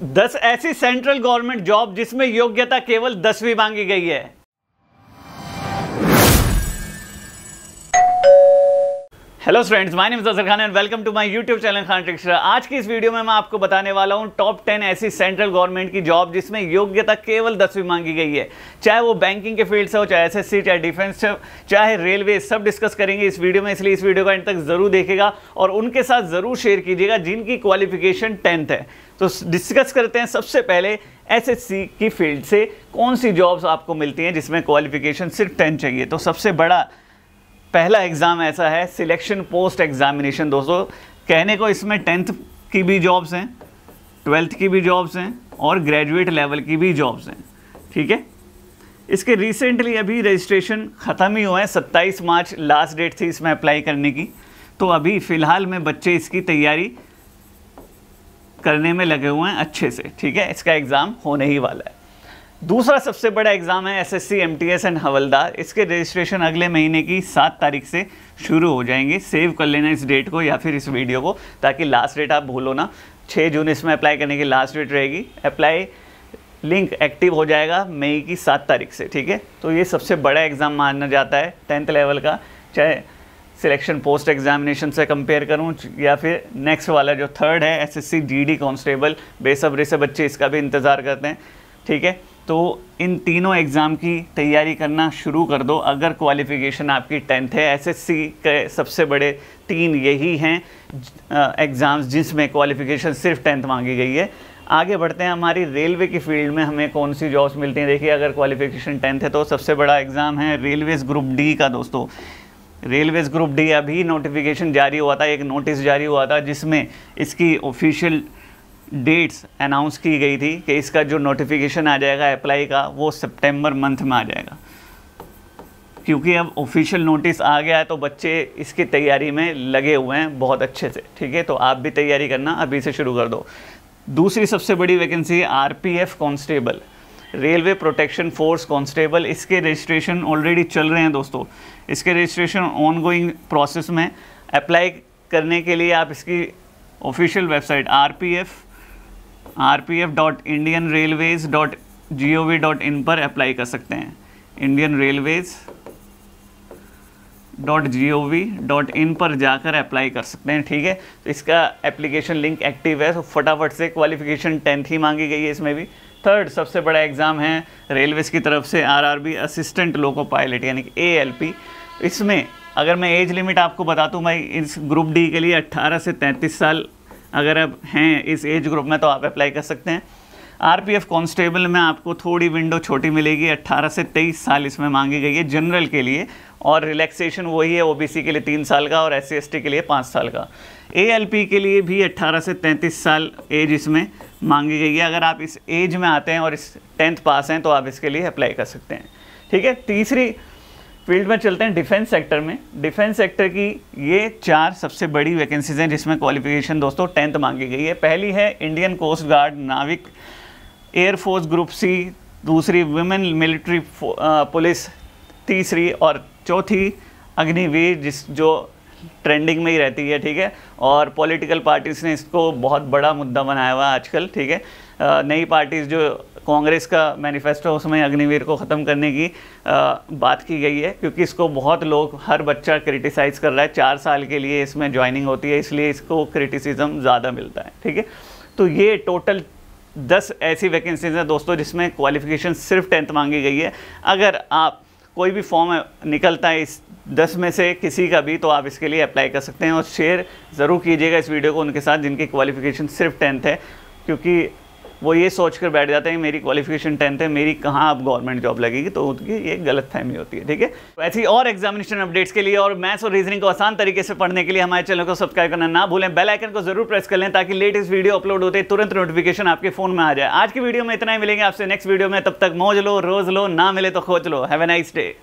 दस ऐसी central government job जिसमें योग्यता केवल दसवीं मांगी गई है। Hello friends my name is Khan and welcome to my YouTube channel Khan टिक्सरा आज की इस वीडियो में मैं आपको बताने वाला हूँ टॉप 10 ऐसी सेंट्रल गवर्नमेंट की जॉब जिसमें योग्यता केवल दसवीं मांगी गई है। चाहे वो बैंकिंग के फ़ील्ड से हो, चाहे एसएससी चाहे डिफेंस चाहे रेलवे सब डिस्कस करेंगे इस वीडियो में, इसलिए इस वीडियो को एंड तक ज़रूर देखेगा और उनके साथ ज़रूर शेयर कीजिएगा जिनकी क्वालिफिकेशन टेंथ है। तो डिस्कस करते हैं सबसे पहले एसएससी की फ़ील्ड से कौन सी जॉब्स आपको मिलती हैं जिसमें क्वालिफिकेशन सिर्फ़ टेन चाहिए? तो सबसे बड़ा, पहला एग्ज़ाम ऐसा है सिलेक्शन पोस्ट एग्जामिनेशन दोस्तों, कहने को इसमें टेंथ की भी जॉब्स हैं ट्वेल्थ की भी जॉब्स हैं और ग्रेजुएट लेवल की भी जॉब्स हैं। ठीक है? इसके रिसेंटली अभी रजिस्ट्रेशन ख़त्म ही हुआ है, सत्ताईस मार्च लास्ट डेट थी इसमें अप्लाई करने की। तो अभी फ़िलहाल में बच्चे इसकी तैयारी करने में लगे हुए हैं अच्छे से, ठीक है? इसका एग्ज़ाम होने ही वाला है। दूसरा सबसे बड़ा एग्ज़ाम है एसएससी एमटीएस एंड हवलदार। इसके रजिस्ट्रेशन अगले महीने की सात तारीख से शुरू हो जाएँगे। सेव कर लेना इस डेट को या फिर इस वीडियो को, ताकि लास्ट डेट आप भूलो ना। छः जून इसमें अप्लाई करने की लास्ट डेट रहेगी। अप्लाई लिंक एक्टिव हो जाएगा मई की सात तारीख से, ठीक है? तो ये सबसे बड़ा एग्ज़ाम माना जाता है टेंथ लेवल का। चाहे सिलेक्शन पोस्ट एग्जामिनेशन से कंपेयर करूँ, या फिर नेक्स्ट वाला जो थर्ड है एसएससी जीडी कांस्टेबल बेसब्री से बच्चे इसका भी इंतज़ार करते हैं, ठीक है? तो इन तीनों एग्ज़ाम की तैयारी करना शुरू कर दो। अगर क्वालिफ़िकेशन आपकी टेंथ है एसएससी के सबसे बड़े तीन यही हैं एग्ज़ाम्स जिसमें क्वालिफ़िकेशन सिर्फ़ टेंथ मांगी गई है। आगे बढ़ते हैं, हमारी रेलवे की फ़ील्ड में हमें कौन सी जॉब्स मिलती हैं? देखिए, अगर क्वालिफ़िकेशन टेंथ है तो सबसे बड़ा एग्ज़ाम है रेलवेज़ ग्रुप डी का, दोस्तों। रेलवेज़ ग्रुप डी, अभी नोटिफिकेशन जारी हुआ था, एक नोटिस जारी हुआ था, जिसमें इसकी ऑफिशियल डेट्स अनाउंस की गई थी कि इसका जो नोटिफिकेशन आ जाएगा अप्लाई का, वो सितंबर मंथ में आ जाएगा। क्योंकि अब ऑफिशियल नोटिस आ गया है तो बच्चे इसकी तैयारी में लगे हुए हैं बहुत अच्छे से, ठीक है? तो आप भी तैयारी करना, अभी से शुरू कर दो। दूसरी सबसे बड़ी वैकेंसी है RPF constable railway protection force constable, इसके रजिस्ट्रेशन ऑलरेडी चल रहे हैं दोस्तों। इसके रजिस्ट्रेशन ऑन गोइंग प्रोसेस में अप्लाई करने के लिए आप इसकी official website R P F R P F dot Indian railways dot G O V dot in पर अप्लाई कर सकते हैं। Indian railways dot G O V dot in पर जाकर अप्लाई कर सकते हैं, ठीक है? तो इसका एप्लीकेशन लिंक एक्टिव है तो फटाफट से क्वालिफिकेशन टेंथ ही मांगी गई है इसमें भी। थर्ड सबसे बड़ा एग्ज़ाम है रेलवेज़ की तरफ़ से R R B assistant loco pilot यानी कि ए एल पी इसमें अगर मैं एज लिमिट आपको बता दूँ भाई इस ग्रुप डी के लिए 18 से 33 साल अगर आप हैं इस एज ग्रुप में तो आप अप्लाई कर सकते हैं। आरपीएफ कांस्टेबल में आपको थोड़ी विंडो छोटी मिलेगी 18 से 23 साल इसमें मांगी गई है जनरल के लिए, और रिलैक्सेशन वही है ओबीसी के लिए तीन साल का और एस सी के लिए पाँच साल का। एएलपी के लिए भी 18 से 33 साल एज इसमें मांगी गई है अगर आप इस एज में आते हैं और इस टेंथ पास हैं तो आप इसके लिए अप्लाई कर सकते हैं। ठीक है? तीसरी फ़ील्ड में चलते हैं डिफेंस सेक्टर में। डिफेंस सेक्टर की ये चार सबसे बड़ी वैकेंसीज हैं जिसमें क्वालिफिकेशन दोस्तों टेंथ मांगी गई है। पहली है इंडियन कोस्ट गार्ड नाविक एयरफोर्स ग्रुप सी दूसरी वुमेन मिलिट्री पुलिस तीसरी और चौथी अग्निवीर, जिस जो ट्रेंडिंग में ही रहती है ठीक है? और पॉलिटिकल पार्टीज़ ने इसको बहुत बड़ा मुद्दा बनाया हुआ है आजकल ठीक है? नई पार्टीज़ जो कांग्रेस का मैनिफेस्टो उसमें अग्निवीर को ख़त्म करने की आ, बात की गई है क्योंकि इसको बहुत लोग हर बच्चा क्रिटिसाइज़ कर रहा है चार साल के लिए इसमें ज्वाइनिंग होती है इसलिए इसको क्रिटिसिज्म ज़्यादा मिलता है ठीक है? तो ये टोटल दस ऐसी वैकेंसीज हैं दोस्तों जिसमें क्वालिफिकेशन सिर्फ़ टेंथ मांगी गई है। अगर आप कोई भी फॉर्म निकलता है इस दस में से किसी का भी तो आप इसके लिए अप्लाई कर सकते हैं। और शेयर ज़रूर कीजिएगा इस वीडियो को उनके साथ, जिनकी क्वालिफिकेशन सिर्फ़ टेंथ है, क्योंकि वो ये सोच कर बैठ जाते हैं मेरी क्वालिफिकेशन टेंथ है, मेरी कहाँ अब गवर्नमेंट जॉब लगेगी? तो उनकी ये गलत फहमी होती है, ठीक है? ऐसी और एग्जामिनेशन अपडेट्स के लिए और मैथ्स और रीजनिंग को आसान तरीके से पढ़ने के लिए हमारे चैनल को सब्सक्राइब करना ना भूलें। बेल आइकन को ज़रूर प्रेस कर लें ताकि लेटेस्ट वीडियो अपलोड होते तुरंत नोटिफिकेशन आपके फ़ोन में आ जाए। आज की वीडियो में इतना ही, मिलेंगे आपसे नेक्स्ट वीडियो में। तब तक मौज लो, रोज लो, ना मिले तो खोज लो। Have a nice day